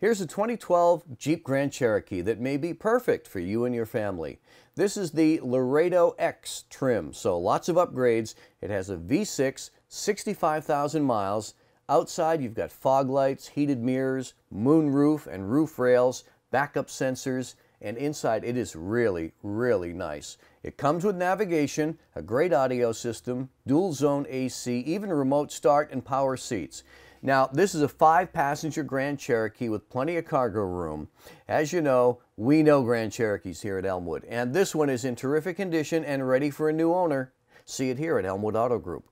Here's a 2012 Jeep Grand Cherokee that may be perfect for you and your family. This is the Laredo X trim, so lots of upgrades. It has a V6, 65,000 miles. Outside you've got fog lights, heated mirrors, moon roof and roof rails, backup sensors, and inside it is really, really nice. It comes with navigation, a great audio system, dual zone AC, even remote start and power seats. Now, this is a five passenger Grand Cherokee with plenty of cargo room. As you know, we know Grand Cherokees here at Elmwood, and this one is in terrific condition and ready for a new owner. See it here at Elmwood Auto Group.